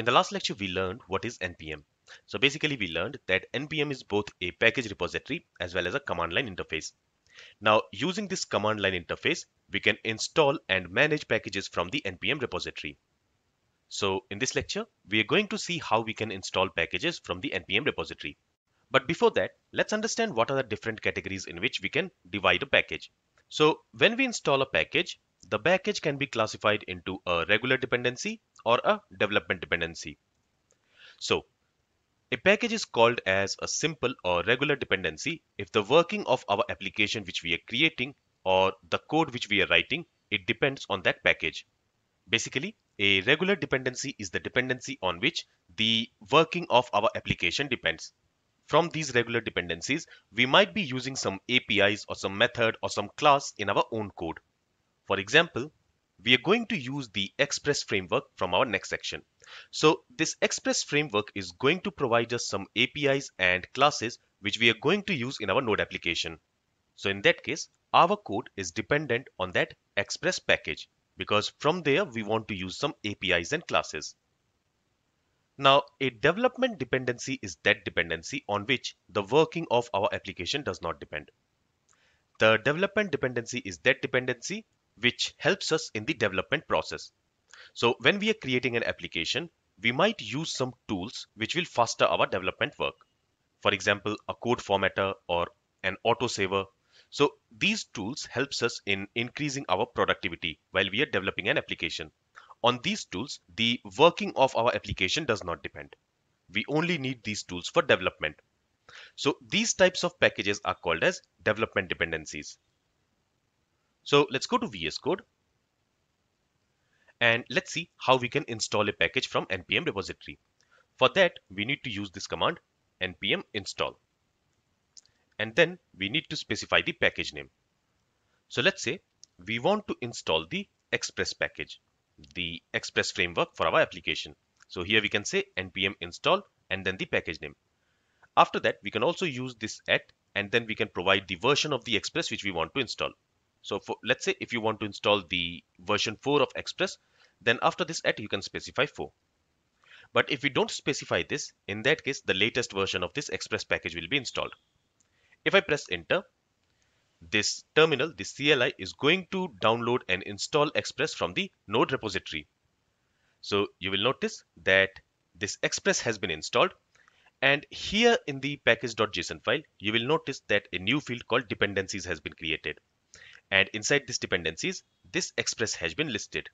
In the last lecture, we learned what is NPM. So basically, we learned that NPM is both a package repository as well as a command line interface. Now, using this command line interface, we can install and manage packages from the NPM repository. So in this lecture, we are going to see how we can install packages from the NPM repository. But before that, let's understand what are the different categories in which we can divide a package. So when we install a package, the package can be classified into a regular dependency or a development dependency. So a package is called as a simple or regular dependency if the working of our application which we are creating or the code which we are writing, it depends on that package. Basically, a regular dependency is the dependency on which the working of our application depends. From these regular dependencies, we might be using some APIs or some method or some class in our own code. For example, we are going to use the Express framework from our next section. So this Express framework is going to provide us some APIs and classes which we are going to use in our Node application. So in that case, our code is dependent on that Express package because from there we want to use some APIs and classes. Now, a development dependency is that dependency on which the working of our application does not depend. The development dependency is that dependency which helps us in the development process. So when we are creating an application, we might use some tools which will faster our development work. For example, a code formatter or an autosaver. So these tools helps us in increasing our productivity while we are developing an application. On these tools, the working of our application does not depend. We only need these tools for development. So these types of packages are called as development dependencies. So let's go to VS Code and let's see how we can install a package from npm repository. For that, we need to use this command npm install. And then we need to specify the package name. So let's say we want to install the Express package, the Express framework for our application. So here we can say npm install and then the package name. After that, we can also use this at and then we can provide the version of the Express which we want to install. So for, let's say if you want to install the version 4 of Express, then after this at you can specify 4. But if we don't specify this, in that case, the latest version of this Express package will be installed. If I press enter, this terminal, this CLI is going to download and install Express from the node repository. So you will notice that this Express has been installed and here in the package.json file, you will notice that a new field called dependencies has been created. And inside this dependencies, this express has been listed.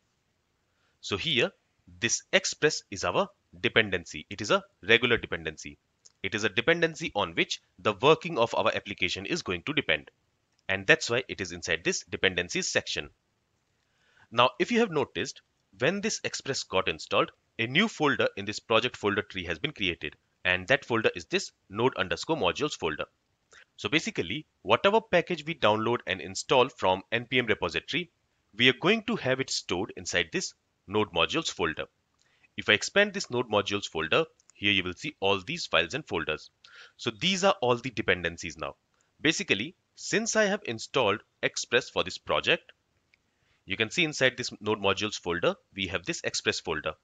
So here, this express is our dependency. It is a regular dependency. It is a dependency on which the working of our application is going to depend. And that's why it is inside this dependencies section. Now, if you have noticed, when this express got installed, a new folder in this project folder tree has been created. And that folder is this node underscore modules folder. So basically, whatever package we download and install from npm repository, we are going to have it stored inside this node modules folder. If I expand this node modules folder, here you will see all these files and folders. So these are all the dependencies now. Basically, since I have installed Express for this project, you can see inside this node modules folder, we have this Express folder.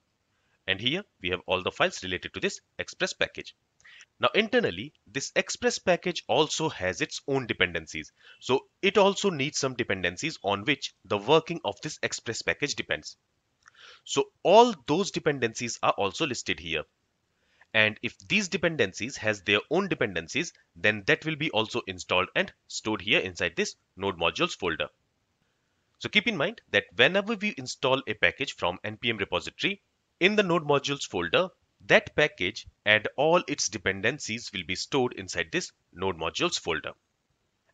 And here we have all the files related to this Express package. Now internally, this Express package also has its own dependencies. So it also needs some dependencies on which the working of this Express package depends. So all those dependencies are also listed here. And if these dependencies has their own dependencies, then that will be also installed and stored here inside this node modules folder. So keep in mind that whenever we install a package from npm repository, in the node modules folder, that package and all its dependencies will be stored inside this node modules folder.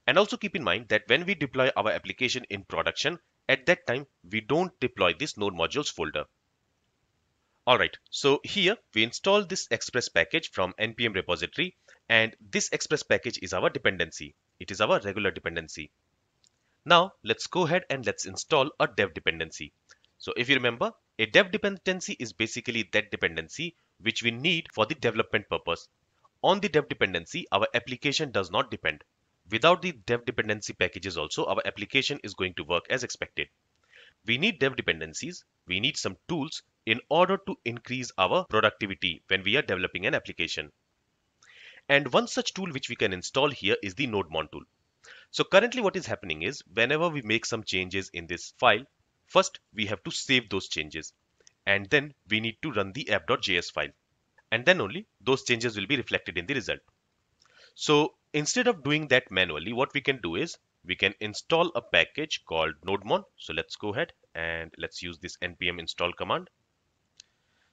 And also keep in mind that when we deploy our application in production, at that time, we don't deploy this node modules folder. Alright, so here we install this Express package from npm repository and this Express package is our dependency. It is our regular dependency. Now let's go ahead and let's install a dev dependency. So if you remember, a dev dependency is basically that dependency which we need for the development purpose. On the dev dependency, our application does not depend. Without the dev dependency packages also, our application is going to work as expected. we need dev dependencies, we need some tools in order to increase our productivity when we are developing an application. And one such tool which we can install here is the NodeMon tool. So currently what is happening is whenever we make some changes in this file, first we have to save those changes and then we need to run the app.js file and then only those changes will be reflected in the result. So instead of doing that manually, what we can do is we can install a package called nodemon. So let's go ahead and let's use this npm install command.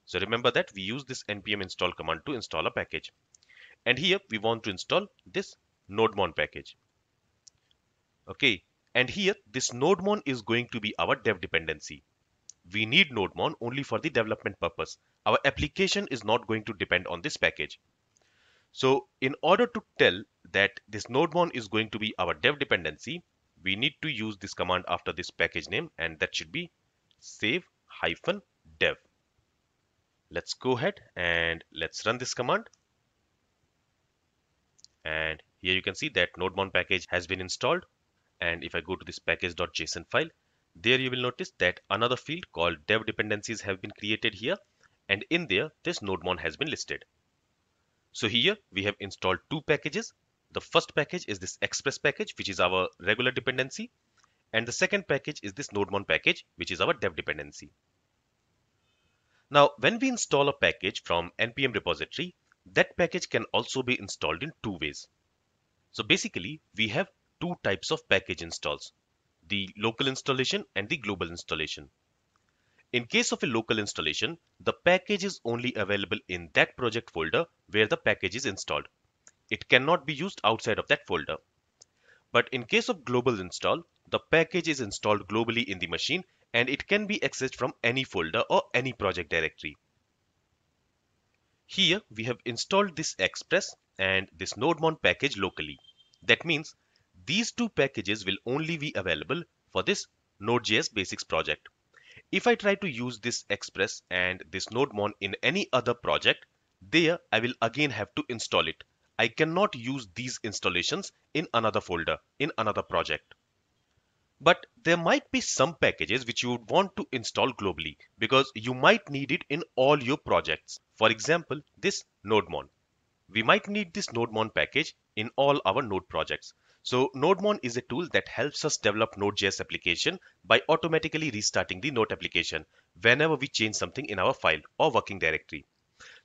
So remember that we use this npm install command to install a package. And here we want to install this nodemon package. Okay, and here this nodemon is going to be our dev dependency. We need nodemon only for the development purpose. Our application is not going to depend on this package. So in order to tell that this nodemon is going to be our dev dependency, we need to use this command after this package name and that should be save hyphen dev. Let's go ahead and let's run this command. And here you can see that nodemon package has been installed. And if I go to this package.json file, there you will notice that another field called dev dependencies have been created here. And in there, this nodemon has been listed. So here we have installed two packages. The first package is this express package, which is our regular dependency. And the second package is this nodemon package, which is our dev dependency. Now, when we install a package from npm repository, that package can also be installed in two ways. So basically, we have two types of package installs, the local installation and the global installation. In case of a local installation, the package is only available in that project folder where the package is installed. It cannot be used outside of that folder. But in case of global install, the package is installed globally in the machine and it can be accessed from any folder or any project directory. Here we have installed this Express and this NodeMon package locally. That means these two packages will only be available for this Node.js Basics project. If I try to use this Express and this NodeMon in any other project, there I will again have to install it. I cannot use these installations in another folder, in another project. But there might be some packages which you would want to install globally because you might need it in all your projects. For example, this NodeMon. We might need this NodeMon package in all our Node projects. So NodeMon is a tool that helps us develop Node.js application by automatically restarting the Node application whenever we change something in our file or working directory.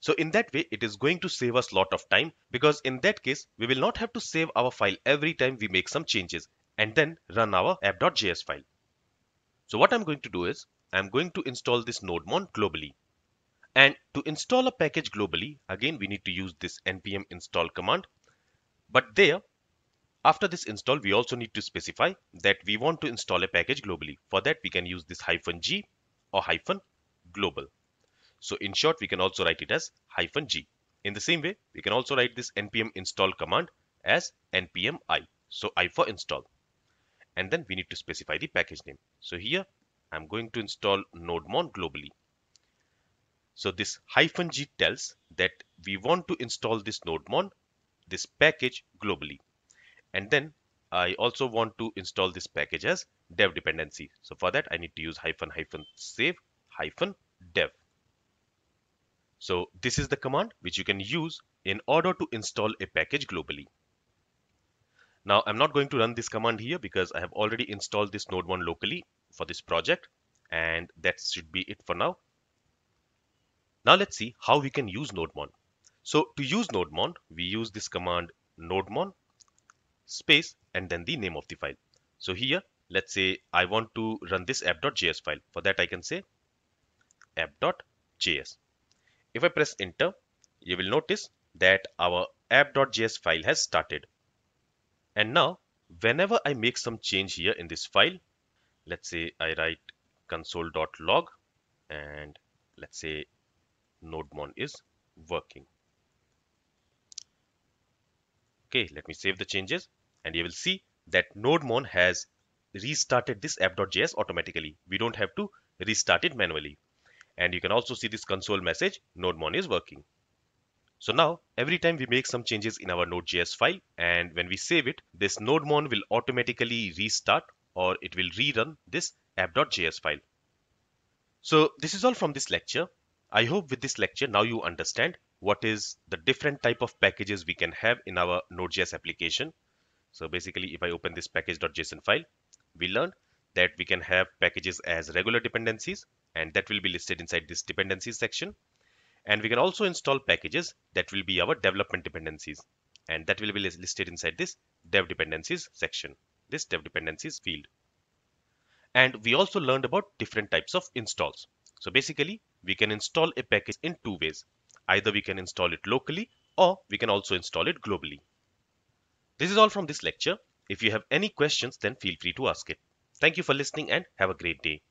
So in that way, it is going to save us lot of time because in that case, we will not have to save our file every time we make some changes and then run our app.js file. So what I'm going to do is I'm going to install this NodeMon globally. And to install a package globally, again, we need to use this npm install command. But there, after this install, we also need to specify that we want to install a package globally. For that, we can use this hyphen G or hyphen global. So in short, we can also write it as hyphen G. In the same way, we can also write this npm install command as npm i. So i for install. And then we need to specify the package name. So here, I'm going to install NodeMon globally. So this hyphen G tells that we want to install this NodeMon, this package globally and then I also want to install this package as dev dependency. So for that I need to use hyphen hyphen save hyphen dev. So this is the command which you can use in order to install a package globally. Now I'm not going to run this command here because I have already installed this nodemon locally for this project and that should be it for now. Now let's see how we can use nodemon. So to use nodemon we use this command nodemon space and then the name of the file. So here, let's say I want to run this app.js file. For that, I can say app.js. If I press enter, you will notice that our app.js file has started. And now, whenever I make some change here in this file, let's say I write console.log and let's say nodemon is working. Okay, let me save the changes and you will see that NodeMon has restarted this app.js automatically. We don't have to restart it manually. And you can also see this console message, NodeMon is working. So now, every time we make some changes in our Node.js file and when we save it, this NodeMon will automatically restart or it will rerun this app.js file. So this is all from this lecture. I hope with this lecture now you understand what is the different type of packages we can have in our Node.js application. So basically if I open this package.json file, we learned that we can have packages as regular dependencies and that will be listed inside this dependencies section. And we can also install packages that will be our development dependencies and that will be listed inside this dev dependencies section, this dev dependencies field. And we also learned about different types of installs. So basically we can install a package in two ways. Either we can install it locally or we can also install it globally. This is all from this lecture. If you have any questions, then feel free to ask it. Thank you for listening and have a great day.